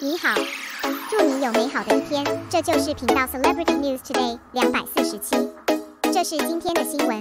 你好，祝你有美好的一天。这就是频道 Celebrity News Today 两百四十七，这是今天的新闻。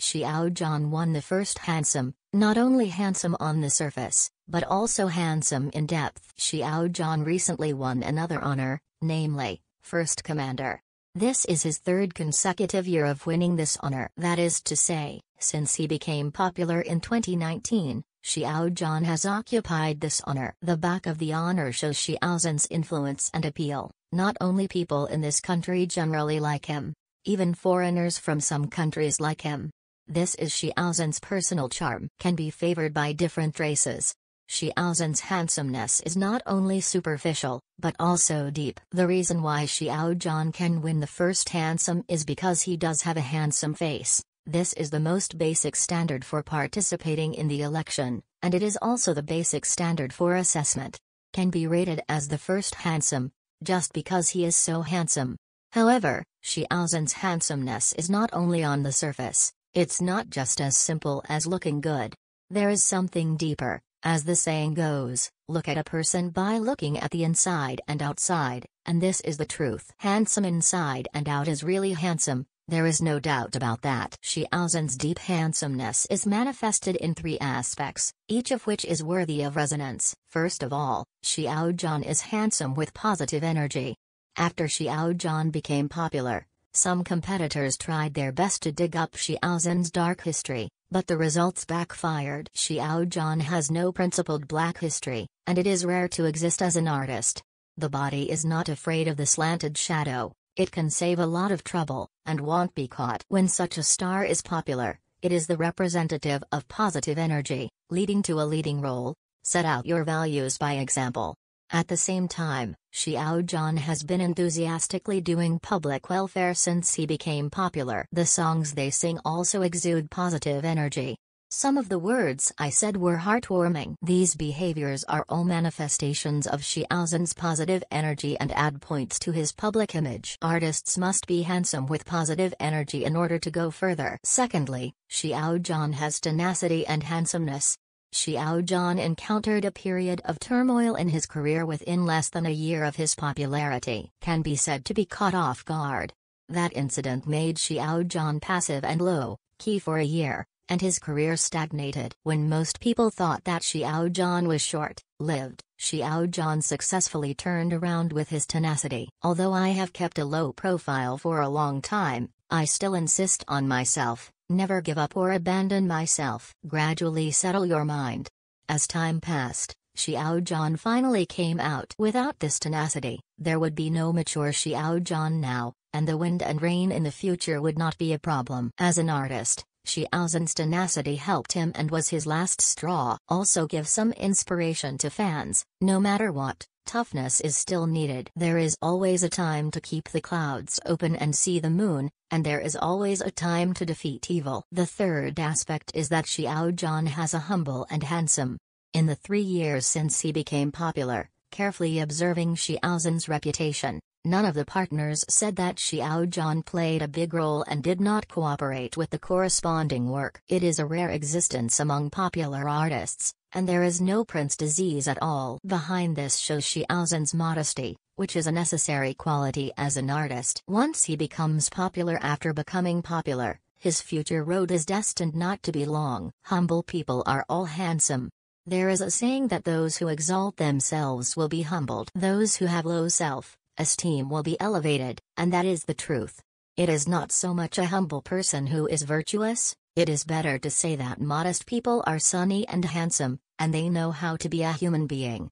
Xiao Zhan won the first handsome, not only handsome on the surface, but also handsome in depth. Xiao Zhan recently won another honor, namely, First Commander. This is his third consecutive year of winning this honor. That is to say, since he became popular in 2019, Xiao Zhan has occupied this honor. The back of the honor shows Xiao Zhan's influence and appeal. Not only people in this country generally like him, even foreigners from some countries like him. This is Xiao Zhan's personal charm, can be favored by different races. Xiao Zhan's handsomeness is not only superficial, but also deep. The reason why Xiao Zhan can win the first handsome is because he does have a handsome face. This is the most basic standard for participating in the election, and it is also the basic standard for assessment. Can be rated as the first handsome, just because he is so handsome. However, Xiao Zhan's handsomeness is not only on the surface, it's not just as simple as looking good. There is something deeper, as the saying goes, look at a person by looking at the inside and outside, and this is the truth. Handsome inside and out is really handsome, there is no doubt about that. Xiao Zhan's deep handsomeness is manifested in three aspects, each of which is worthy of resonance. First of all, Xiao Zhan is handsome with positive energy. After Xiao Zhan became popular, some competitors tried their best to dig up Xiao Zhan's dark history, but the results backfired. Xiao Zhan has no principled black history, and it is rare to exist as an artist. The body is not afraid of the slanted shadow, it can save a lot of trouble, and won't be caught. When such a star is popular, it is the representative of positive energy, leading to a leading role. Set out your values by example. At the same time, Xiao Zhan has been enthusiastically doing public welfare since he became popular. The songs they sing also exude positive energy. Some of the words I said were heartwarming. These behaviors are all manifestations of Xiao Zhan's positive energy and add points to his public image. Artists must be handsome with positive energy in order to go further. Secondly, Xiao Zhan has tenacity and handsomeness. Xiao Zhan encountered a period of turmoil in his career within less than a year of his popularity. Can be said to be caught off guard. That incident made Xiao Zhan passive and low, key for a year, and his career stagnated. When most people thought that Xiao Zhan was short-lived, Xiao Zhan successfully turned around with his tenacity. Although I have kept a low profile for a long time, I still insist on myself, never give up or abandon myself. Gradually settle your mind. As time passed, Xiao Zhan finally came out. Without this tenacity, there would be no mature Xiao Zhan now, and the wind and rain in the future would not be a problem. As an artist, Xiao Zhan's tenacity helped him and was his last straw. Also give some inspiration to fans, no matter what, toughness is still needed. There is always a time to keep the clouds open and see the moon, and there is always a time to defeat evil. The third aspect is that Xiao Zhan has a humble and handsome. In the three years since he became popular, carefully observing Xiao Zhan's reputation, None of the partners said that Xiao Zhan played a big role and did not cooperate with the corresponding work. It is a rare existence among popular artists, and there is no prince disease at all. Behind this shows Xiao Zhan's modesty, which is a necessary quality as an artist. Once he becomes popular after becoming popular, his future road is destined not to be long. Humble people are all handsome. There is a saying that those who exalt themselves will be humbled. Those who have low self, esteem will be elevated, and that is the truth. It is not so much a humble person who is virtuous, it is better to say that modest people are sunny and handsome, and they know how to be a human being.